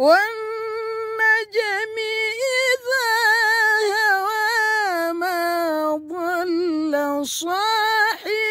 والنجم إذا هوى ما ضل صاحب